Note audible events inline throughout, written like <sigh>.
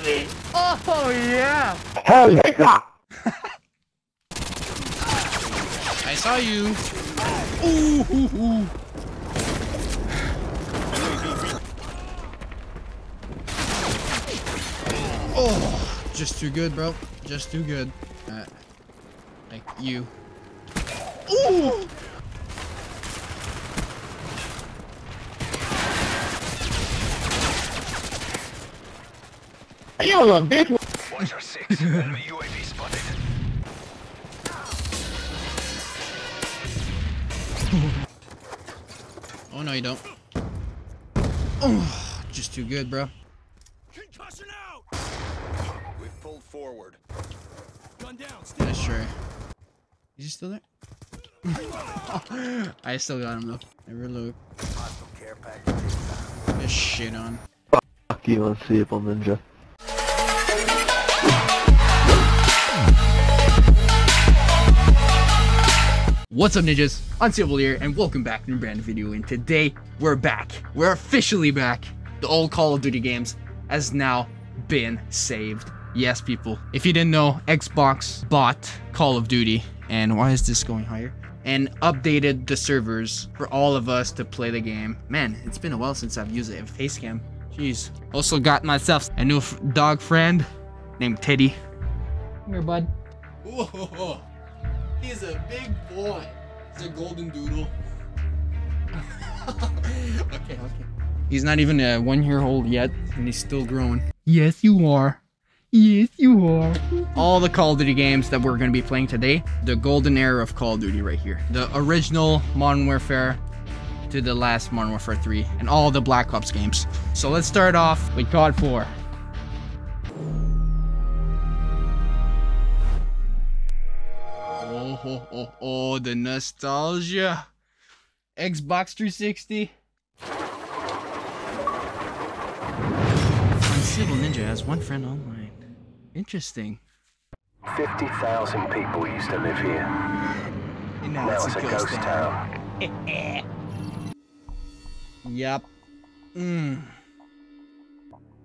baby! Oh, yeah! Hell yeah! I saw you. Ooh, ooh, ooh. Oh, just too good, bro. Just too good. Uh, like you. Ooh. You're a big Watcher 6, enemy UAV spotted. Oh no, you don't. Oh, just too good, bro. Concussion out! We've pulled forward. Gun down, That's true. Is he still there? <laughs> I still got him though. Never look. Hostile. This shit on. Fuck you, unseeable ninja. What's up ninjas? Here and welcome back to a brand new video and today we're back. We're officially back. The old Call of Duty games has now been saved. Yes people, if you didn't know, Xbox bought Call of Duty and why is this going higher? And updated the servers for all of us to play the game. Man, it's been a while since I've used it. Facecam. Jeez. Also got myself a new dog friend named Teddy. Come here, bud. Whoa. He's a big boy. He's a golden doodle. <laughs> okay, okay. He's not even a one year old yet, and he's still growing. Yes, you are. Yes, you are. All the Call of Duty games that we're going to be playing today, the golden era of Call of Duty right here. The original Modern Warfare to the last Modern Warfare 3, and all the Black Ops games. So let's start off with COD 4. Oh, oh, oh, the nostalgia. Xbox 360. Unseeable Ninja has one friend online. Interesting. 50,000 people used to live here. And now, Now it's, it's a ghost town. <laughs> Yep. Mm.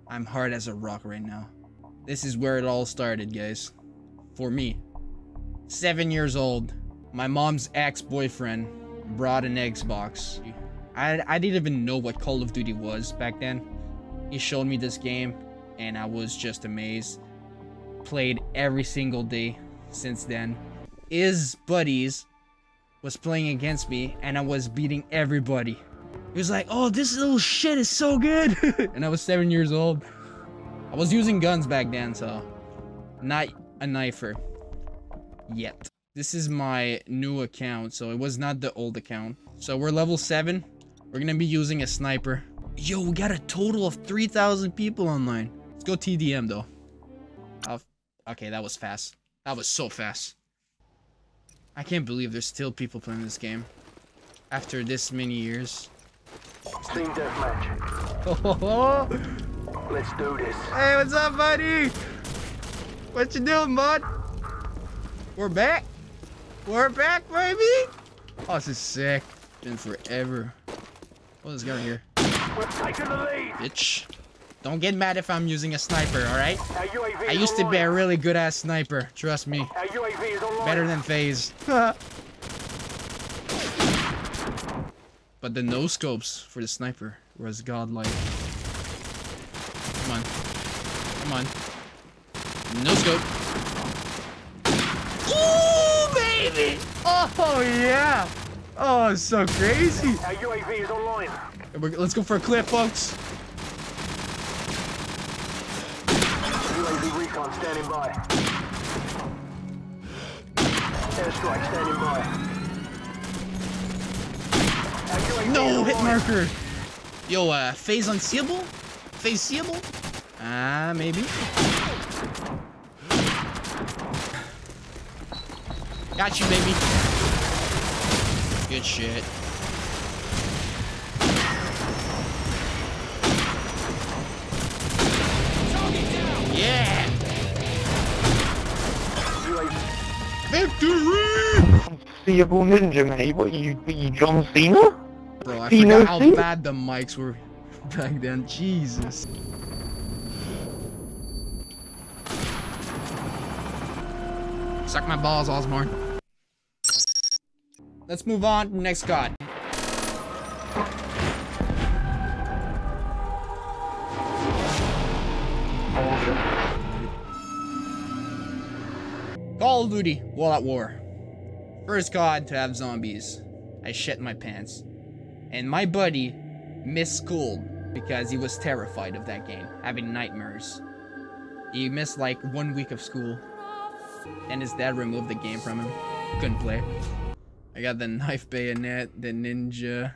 I'm hard as a rock right now. This is where it all started, guys. For me. Seven years old. My mom's ex-boyfriend brought an Xbox. I, I didn't even know what Call of Duty was back then. He showed me this game, and I was just amazed. Played every single day since then. His buddies was playing against me, and I was beating everybody. He was like, oh, this little shit is so good. <laughs> and I was seven years old. I was using guns back then, so not a knifer yet. This is my new account, so it was not the old account. So we're level seven. We're gonna be using a sniper. Yo, we got a total of 3,000 people online. Let's go TDM though. I'll- okay, that was fast. That was so fast. I can't believe there's still people playing this game. After this many years. Team deathmatch. <laughs> Let's do this. Hey, what's up, buddy? What you doing, bud? We're back. We're back, baby. Oh, this is sick. Been forever. What's this guy here? We're taking the lead. Bitch. Don't get mad if I'm using a sniper, alright? I used to be a really good ass sniper. Trust me. Is. Better than phase. but the no scopes for the sniper was godlike. Come on. Come on. No scope. Ooh, baby! Oh, yeah! Oh, it's so crazy. Our UAV is online. Let's go for a clip, folks. UAV recon standing by. Airstrike standing by. No, hit marker. Yo, uh, phase unseeable? Phase seeable? Ah, maybe. Got you, baby good shit. Yeah! Victory! Seeable ninja, mate. What you, you John Cena? Bro, I Cena forgot how Cena? bad the mics were <laughs> back then. Jesus. Suck my balls, Osborne. Let's move on to next COD. Call of Duty, World at War. First COD to have zombies. I shit my pants. And my buddy missed school because he was terrified of that game, having nightmares. He missed like one week of school. And his dad removed the game from him. Couldn't play. I got the knife bayonet, the ninja,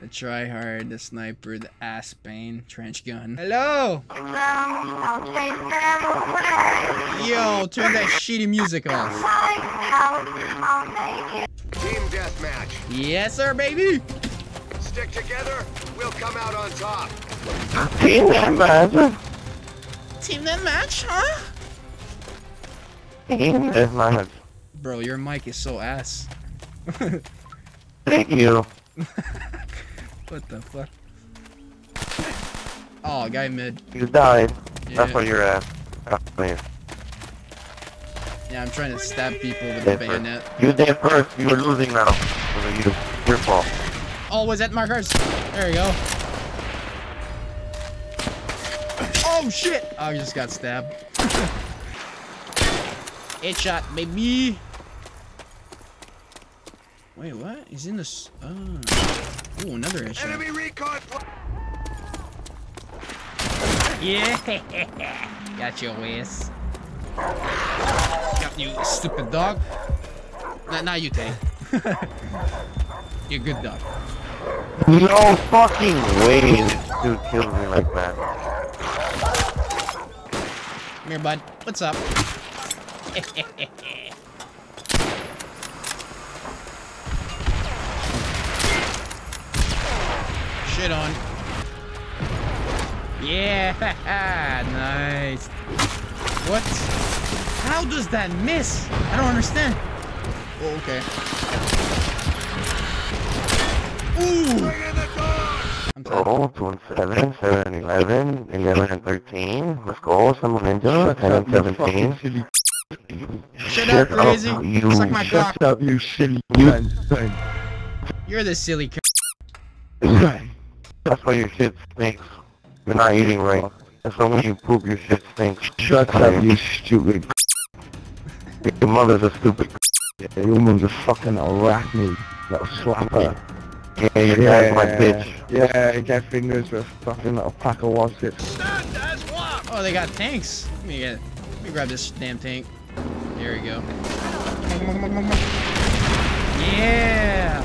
the tryhard, the sniper, the ass bane, trench gun. Hello! Yo, turn that shitty music off. Team deathmatch. Yes, sir, baby! Stick together, we'll come out on top. Team deathmatch. Team that match, huh? Team deathmatch. Bro, your mic is so ass. Thank you. <laughs> What the fuck? Oh, guy mid. You died. Yeah, That's what you're at. Oh, man. yeah, I'm trying to stab people with the Dead first. bayonet. You did first. You were losing now. So you, your fault. Oh, was that markers? There you go. Oh shit! Oh, I just got stabbed. <laughs> Headshot, baby. Wait, what? He's in this. Oh. Ooh, another issue. Enemy recon. Yeah. <laughs> Got your ass. Got you, stupid dog. Not, not you, Teddy. <laughs> You're a good dog. No fucking way this dude kills me like that. Come here, bud. What's up? <laughs> Shit on. Yeah, <laughs> nice. What? How does that miss? I don't understand. Oh, okay. Ooh! Bring in the door. I'm sorry. Oh, 2 7, 7 11, 11 and 13. Let's go, some ninja, 10 and 17. Shut up, crazy. you. Suck my cock. Shut up, you silly you. You're the silly c- That's why your shit stinks. You're not eating right. That's why when you poop, your shit stinks. Shut up, you stupid. <laughs> Your mother's a stupid. <laughs> Your woman's a fucking arachnid. Little slapper. Yeah, your dad's my bitch. Yeah, get fingers with fucking little pack of waskets. Oh, they got tanks. Let me get. Let me grab this damn tank. There we go. <laughs> Yeah.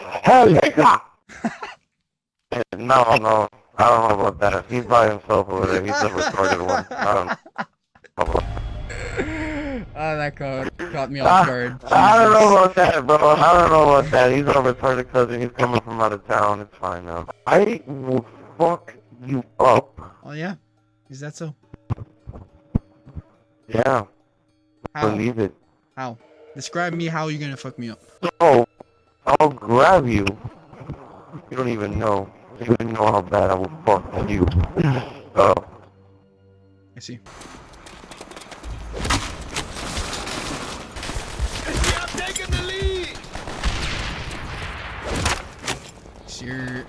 Hell yeah! no, no. I don't know about that. He's by himself over there. He's the retarded one. I don't know. Oh, that caught, caught me off ah, guard. I don't know about that, bro. I don't know about that. He's a retarded cousin. He's coming from out of town. It's fine now. I will fuck you up. Oh yeah, is that so? Yeah, How? believe it. How? Describe me how you're gonna fuck me up. So, I'll grab you. You don't even know. You don't even know how bad I will fuck you. <clears throat> Oh. I see. I see. I'm taking the lead. Sure.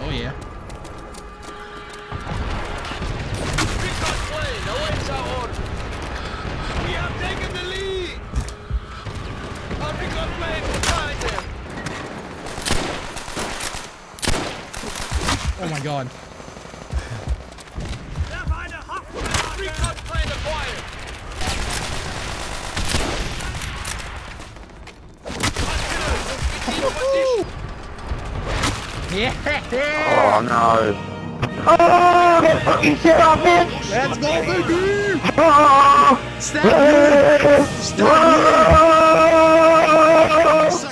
Oh yeah. Oh my god. Yeah. Oh no. Oh, get fucking shit off, bitch! Let's go, baby! Oh, Stab.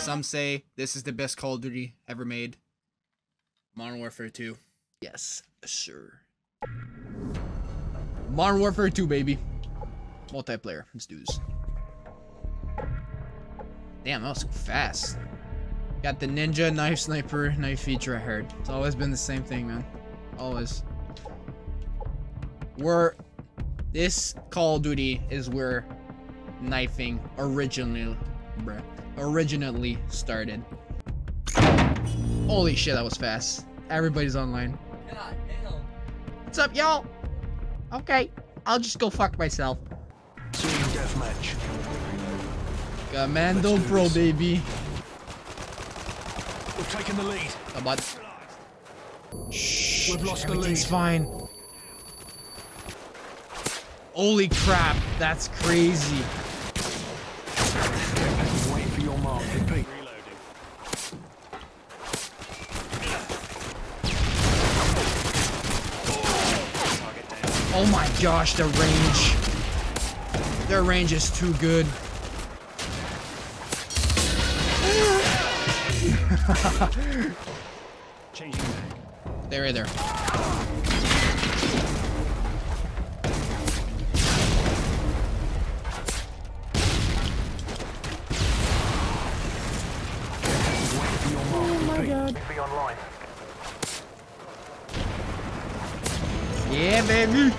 Some say this is the best Call of Duty ever made. Modern Warfare 2. Yes, sir. Modern Warfare 2, baby. Multiplayer. Let's do this. Damn, that was fast. Got the ninja, knife sniper, knife feature, I heard. It's always been the same thing, man. Always. Where this Call of Duty is where knifing originally, bruh, originally started. Holy shit, that was fast. Everybody's online. What's up, y'all? Okay, I'll just go fuck myself. Team deathmatch. Commando Pro, baby. We've taken the lead. Come on. Shh, We've lost the everything's lead. fine. Holy crap, that's crazy. Wait for your mark. Repeat. My gosh, the range. Their range is too good. <laughs> Changing back. There, there. Wait for. Oh my god. Yeah, baby.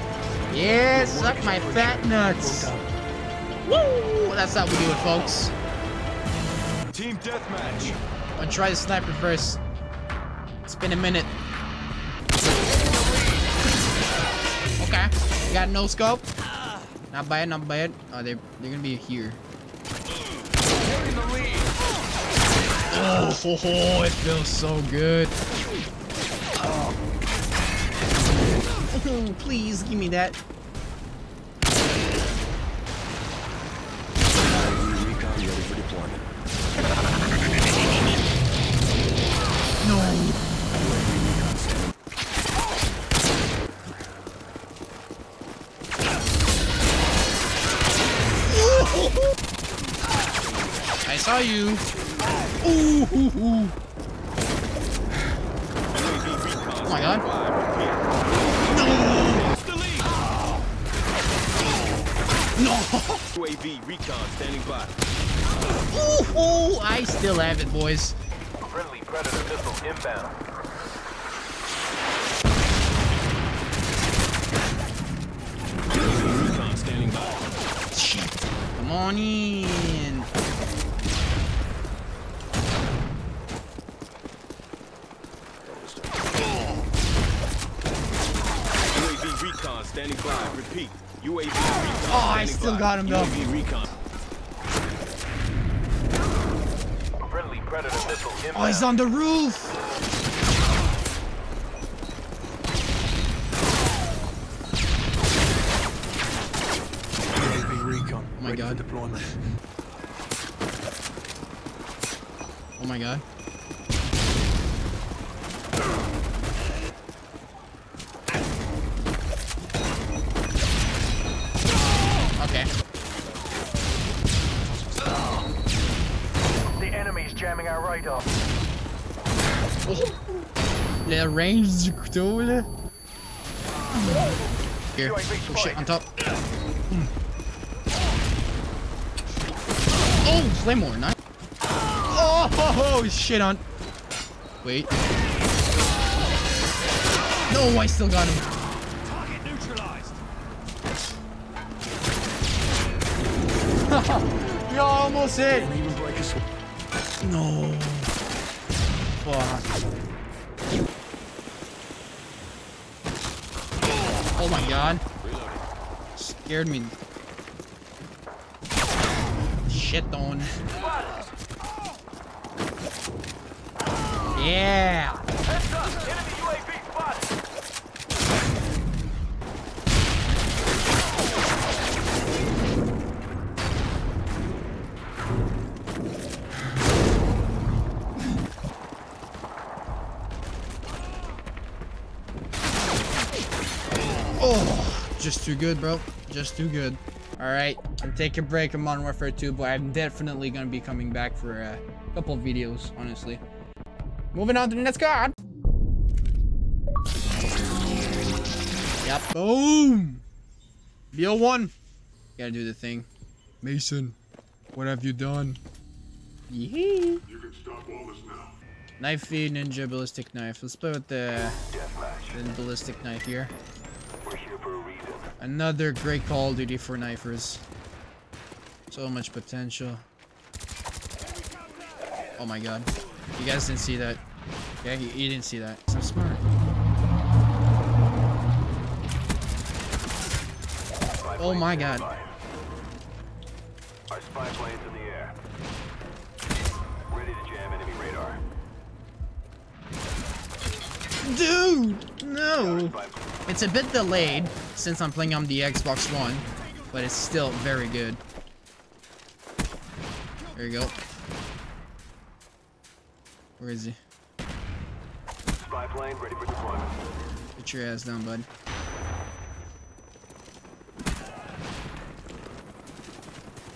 Yeah, suck my fat nuts. Woo! That's how we do it, folks. Team deathmatch. I'm gonna try the sniper first. It's been a minute. Okay. Got no scope. Not bad, not bad. Oh, they're they're gonna be here. Oh, ho, <laughs> ho, it feels so good. Please give me that. Recon ready for deployment. No. I saw you. Ooh. UAV recon standing by. Ooh, ooh. I still have it, boys. Friendly Predator missile inbound. Recon standing by. Shit. Come on in. UAV recon standing by. Repeat. UAV recon Oh, I still by. got him, though. UAV recon. Friendly Predator missile inbound. Oh, he's on the roof. UAV recon. Oh my ready God. for deployment. Oh my god. Okay. The enemy's jamming our radar. Range controller. Here. Oh shit, on top. Oh, Claymore, nice. Oh, shit on. Wait. No, I still got him. Target neutralized. <laughs> You almost hit. Can't even break a sw- No. Fuck. Oh my god. Scared me. Shit on. Yeah. Oh, just too good, bro. Just too good. All right, I'm taking a break on Modern Warfare 2, but I'm definitely gonna be coming back for a couple videos, honestly. Moving on to the next card. Yep. Boom. BO1. Gotta do the thing. Mason, what have you done? Yee. Knife feed, ninja, ballistic knife. Let's play with the, the ballistic knife here. Another great Call of Duty for knifers. So much potential. Oh my god. You guys didn't see that. Yeah, you, you didn't see that. So smart. Oh my god. Our spy planes in the air. Ready to jam enemy radar. Dude! No! It's a bit delayed since I'm playing on the Xbox One, but it's still very good. There you go. Where is he? Spy plane ready for deployment. Put your ass down, bud.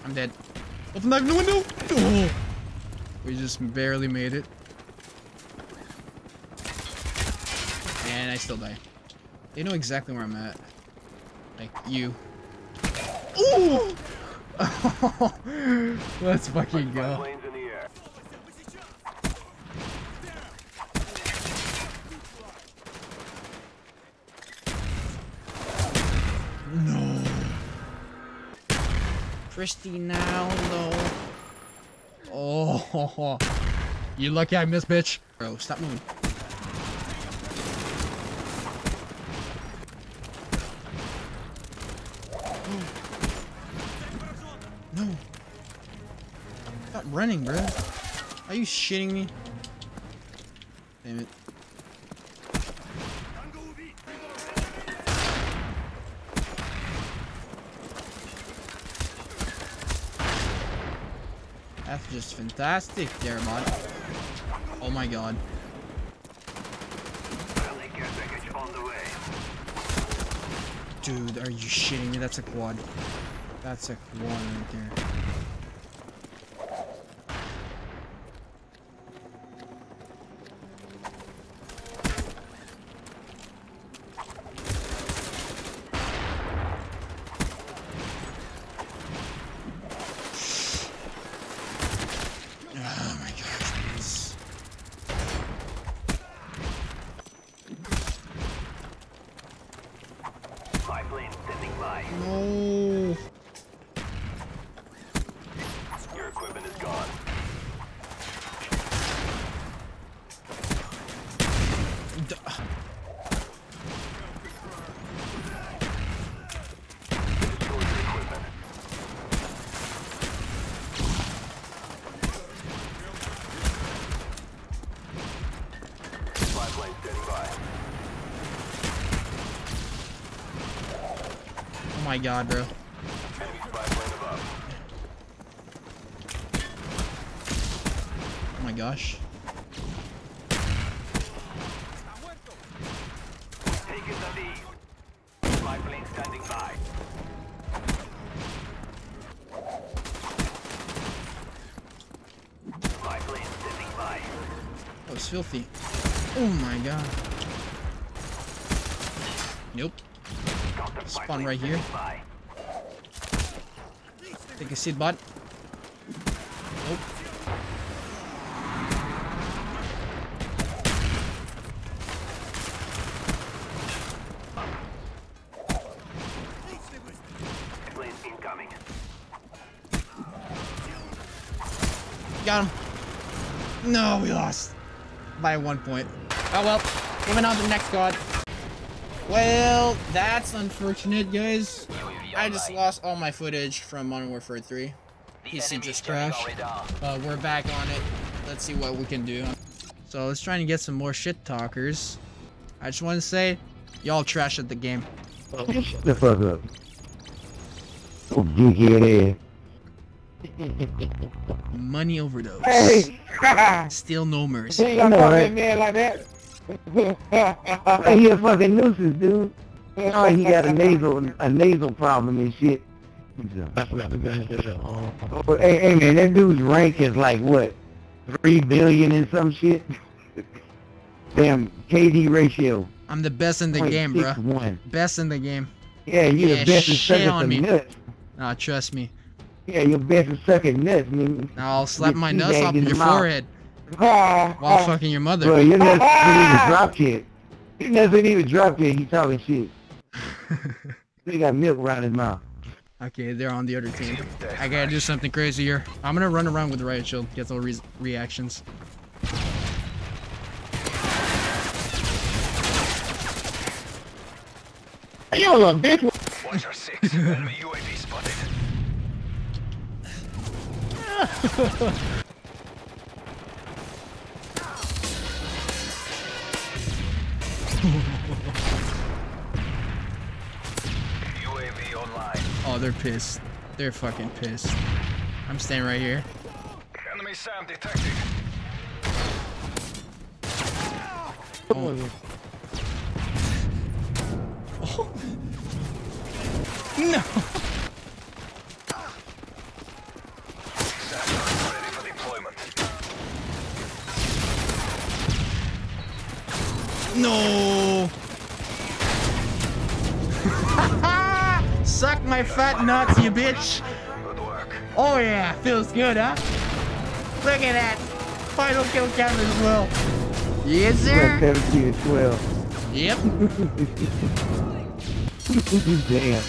I'm dead. Open that window! Oh. We just barely made it. And I still die. They know exactly where I'm at. Like, you. Ooh! <laughs> Let's fucking go. planes in the air. No. Christy now, no. Oh, <laughs> you lucky I missed, bitch. Bro, stop moving. Running, bro. Are you shitting me? Damn it. That's just fantastic there, man. Oh my god. Dude, are you shitting me? That's a quad. That's a quad right there. Oh my god. this- Spy plane standing by. No. Your equipment is gone. D- Destroy your equipment. Spy plane standing by. Oh my god, bro. Oh my gosh. Taking the lead. Spy plane standing by. Spy plane standing by. That was filthy. Oh my god. Nope. Counter spy Spawn right here. Take a seat, bud. Nope. Got him. No, we lost. By one point. Oh well. Moving on to the next COD. Well, that's unfortunate, guys. I just lost all my footage from Modern Warfare 3. PC just crashed. Uh, we're back on it. Let's see what we can do. So let's try and get some more shit talkers. I just want to say, y'all trash at the game. Shut the fuck up. Oh, Money overdose. ass. Still no mercy. Hey, you know, right? man like that. He a fucking nuisance, dude. Know, he got a nasal, a nasal problem and shit. Oh, hey, hey, man, that dude's rank is like what, three billion and some shit. <laughs> Damn, KD ratio. I'm the best in the game, bro. 0.61. Best in the game. Yeah, you Yeah, the best in shit sucking on some me. nuts. Nah, trust me. Yeah, your best is sucking nuts, nigga. Now I'll slap Get my nuts off in your mouth. forehead while fucking your mother. Bro, your nuts ain't even dropped yet. Your nuts ain't even dropped yet. He talking shit. <laughs> He got milk around his mouth. Okay, they're on the other team. I gotta do something crazy here. I'm gonna run around with the riot shield, get all re reactions. Yo, look, bitch. Watcher 6. Enemy <laughs> UAV spotted. <laughs> UAV online. Oh, they're pissed. They're fucking pissed. I'm staying right here. Enemy SAM detected. Oh. <laughs> oh. No! Fat nuts, you bitch! Oh yeah, feels good, huh? Look at that. Final kill count as well. Yes, Well, sir! 17 and 12. Yep. <laughs> Damn.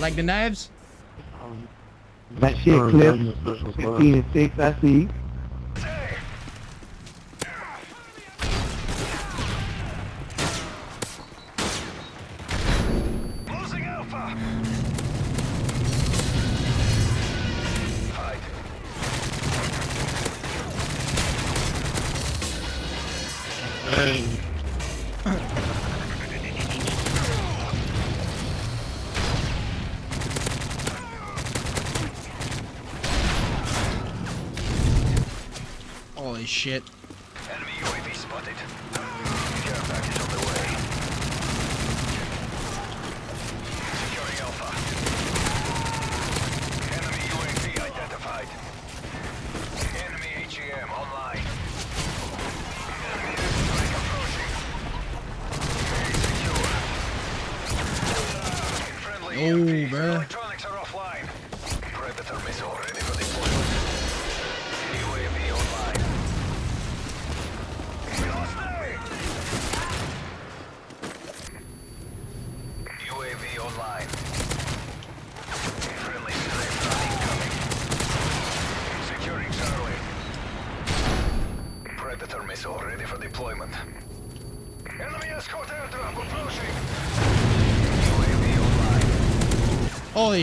Like the knives? That shit clip. 15 and 6, I see.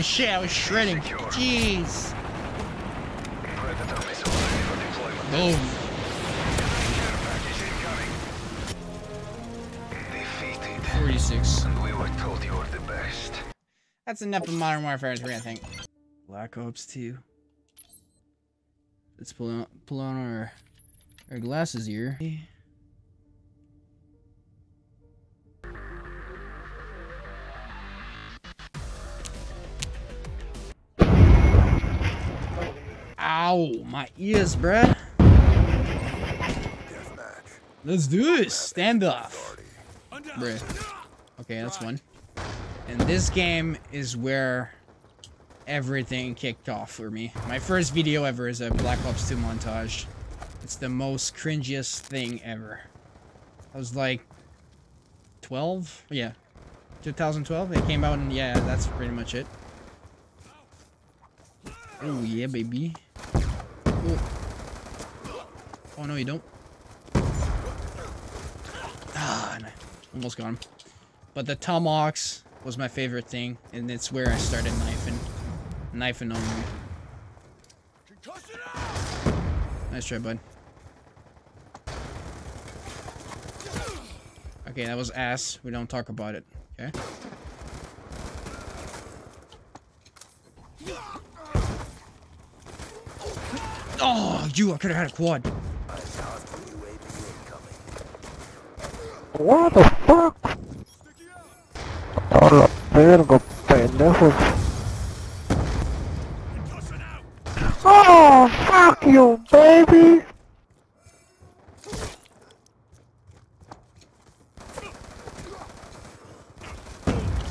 Shit, I was shredding. Jeez. Predator missile ready for deployment. Boom. Care package incoming. Defeated. 46. And we were told you were the best. That's enough of Modern Warfare 3, I think. Black Ops 2. Let's pull on, pull on our, our glasses here. Ow, my ears, bruh. Let's do this. Stand off. Bruh. Okay, that's one. And this game is where everything kicked off for me. My first video ever is a Black Ops 2 montage. It's the most cringiest thing ever. I was like 12? Yeah. 2012? It came out and yeah, that's pretty much it. Oh yeah, baby. Oh, no, you don't. Ah, no. almost got him. But the tomahawks was my favorite thing, and it's where I started knifing. Knifing only. Nice try, bud. Okay, that was ass. We don't talk about it. Okay. Oh, you! I could have had a quad. What the fuck? Hola, verga, pendejos. Oh, fuck you, baby!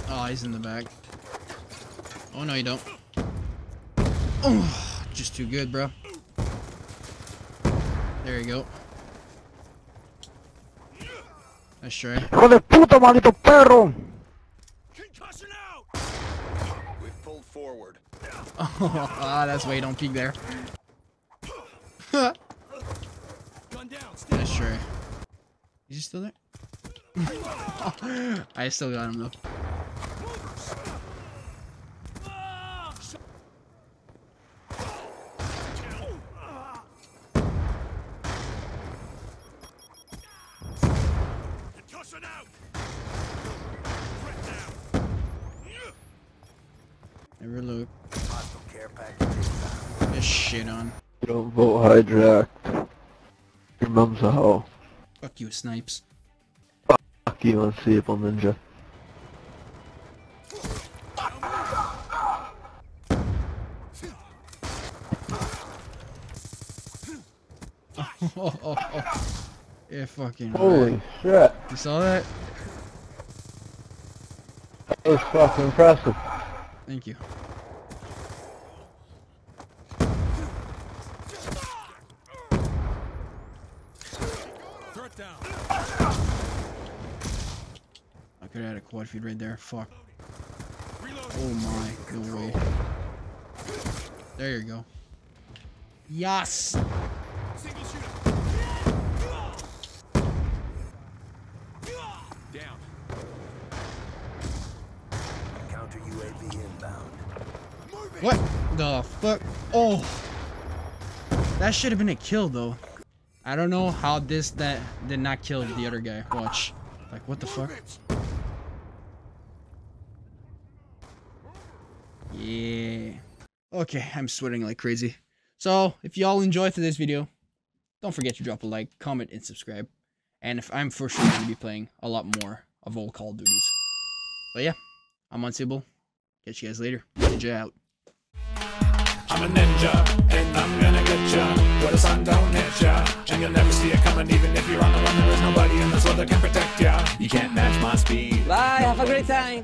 Oh, he's in the back. Oh no, you don't. Oh, just too good, bro. There you go. Nice try. ¡Hijo de puta, maldito perro! Concussion out! We've pulled forward. <laughs> ah, that's why you don't peek there. Gun down. Stay Nice try. Is he still there? <laughs> I still got him though. Never look. Hostile care package inbound. This shit on. You don't vote hijacked. Your mum's a hoe. Fuck you, snipes. Fuck you on Seable Ninja. oh, oh, oh. Yeah, fucking. Holy right. shit. You saw that? That was fucking impressive. Thank you. Threat down. I could have had a quad feed right there. Fuck. Oh my, no way. There you go. Yes! Down. Counter UAV inbound. What the fuck? Oh! That should have been a kill though. I don't know how this that did not kill the other guy. Watch. Like what the fuck? Okay, I'm sweating like crazy. So, if y'all enjoyed today's video, don't forget to drop a like, comment, and subscribe. And if I'm for sure going to be playing a lot more of old Call of Duties. So yeah, I'm Unseeable. Catch you guys later. Ninja out. I'm a ninja, and I'm gonna get ya Where the sun don't hit ya And you'll never see it coming Even if you're on the run There is nobody in this world that can protect ya You can't match my speed Bye, have a great time.